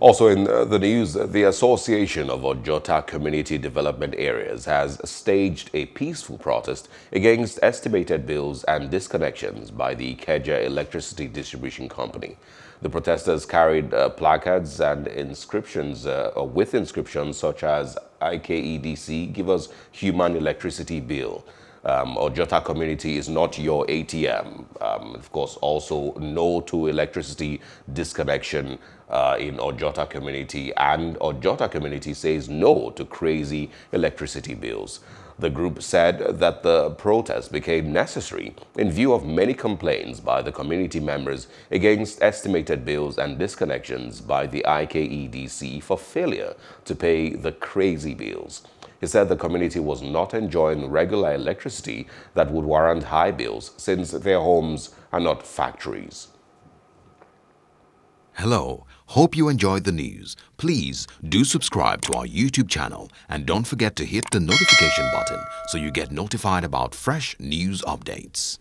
Also in uh, the news, the Association of Ojota Community Development Areas has staged a peaceful protest against estimated bills and disconnections by the Ikeja Electricity Distribution Company. The protesters carried uh, placards and inscriptions uh, with inscriptions such as IKEDC, give us human electricity bill. Um, Ojota community is not your ATM. Um, of course, also no to electricity disconnection uh, in Ojota community. And Ojota community says no to crazy electricity bills. The group said that the protest became necessary in view of many complaints by the community members against estimated bills and disconnections by the IKEDC for failure to pay the crazy bills. He said the community was not enjoying regular electricity that would warrant high bills since their homes are not factories. Hello, hope you enjoyed the news. Please do subscribe to our YouTube channel and don't forget to hit the notification button so you get notified about fresh news updates.